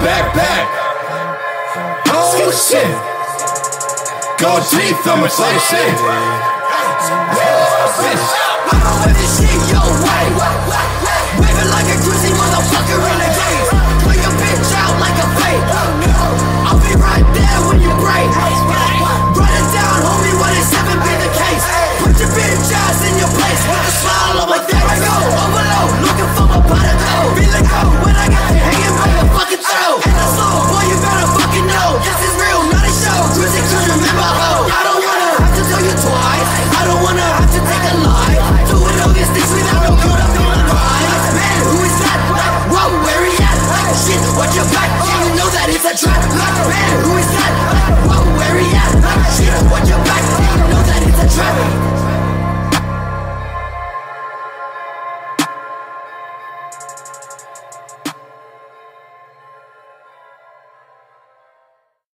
back, back. Oh shit. Go deep, thumb, it's like shit. drop man, who is that?